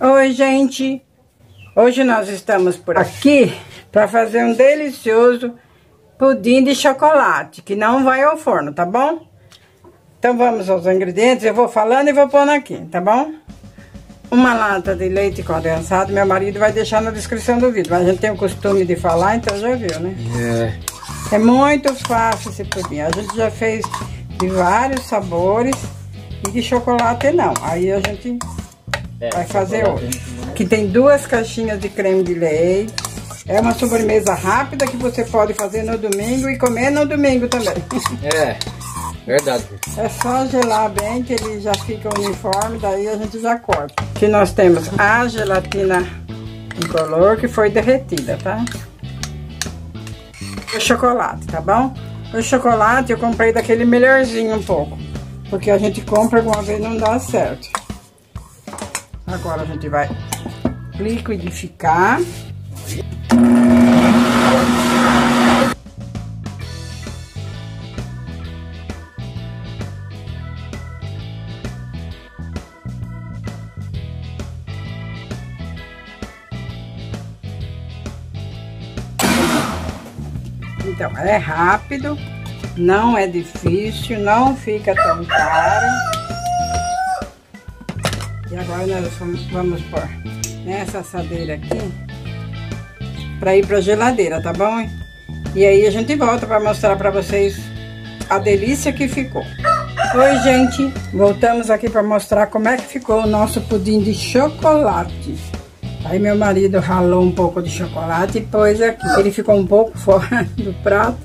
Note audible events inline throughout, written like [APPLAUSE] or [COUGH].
Oi, gente! Hoje nós estamos por aqui para fazer um delicioso pudim de chocolate, que não vai ao forno, tá bom? Então vamos aos ingredientes, eu vou falando e vou pondo aqui, tá bom? Uma lata de leite condensado, meu marido vai deixar na descrição do vídeo, mas a gente tem o costume de falar, então já viu, né? É. É muito fácil esse pudim, a gente já fez de vários sabores e de chocolate não, aí a gente é, vai fazer hoje. Que tem duas caixinhas de creme de leite. É uma sobremesa rápida que você pode fazer no domingo e comer no domingo também. [LAUGHS] É, verdade. É só gelar bem que ele já fica uniforme, daí a gente já corta. Aqui nós temos a gelatina incolor que foi derretida, tá? O chocolate, tá bom? O chocolate eu comprei daquele melhorzinho um pouco. Porque a gente compra alguma vez não dá certo. Agora a gente vai liquidificar. Então, é rápido, não é difícil, não fica tão caro. E agora nós vamos, vamos pôr nessa assadeira aqui para ir para geladeira, tá bom? E aí a gente volta para mostrar para vocês a delícia que ficou. Oi, gente! Voltamos aqui para mostrar como é que ficou o nosso pudim de chocolate. Aí meu marido ralou um pouco de chocolate e pôs aqui. Ele ficou um pouco [LAUGHS] fora do prato,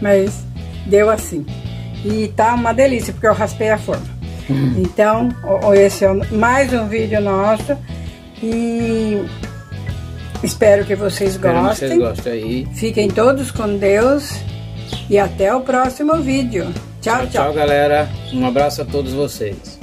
mas deu assim. E tá uma delícia, porque eu raspei a forma. Então, esse é mais um vídeo nosso e espero que vocês gostem. Que vocês gostem aí. Fiquem todos com Deus e até o próximo vídeo. Tchau, tchau. Tchau, galera. Um abraço a todos vocês.